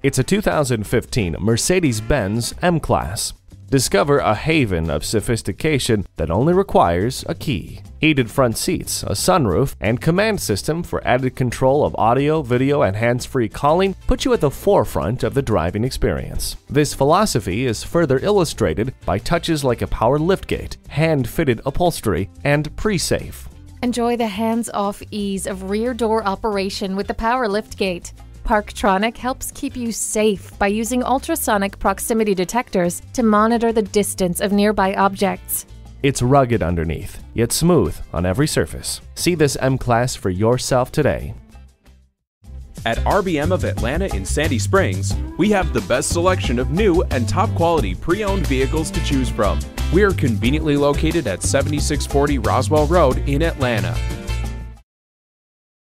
It's a 2015 Mercedes-Benz M-Class. Discover a haven of sophistication that only requires a key. Heated front seats, a sunroof, and COMAND system for added control of audio, video, and hands-free calling put you at the forefront of the driving experience. This philosophy is further illustrated by touches like a power liftgate, hand-fitted upholstery, and pre-safe. Enjoy the hands-off ease of rear door operation with the power liftgate. Parktronic helps keep you safe by using ultrasonic proximity detectors to monitor the distance of nearby objects. It's rugged underneath, yet smooth on every surface. See this M-Class for yourself today. At RBM of Atlanta in Sandy Springs, we have the best selection of new and top quality pre owned vehicles to choose from. We are conveniently located at 7640 Roswell Road in Atlanta.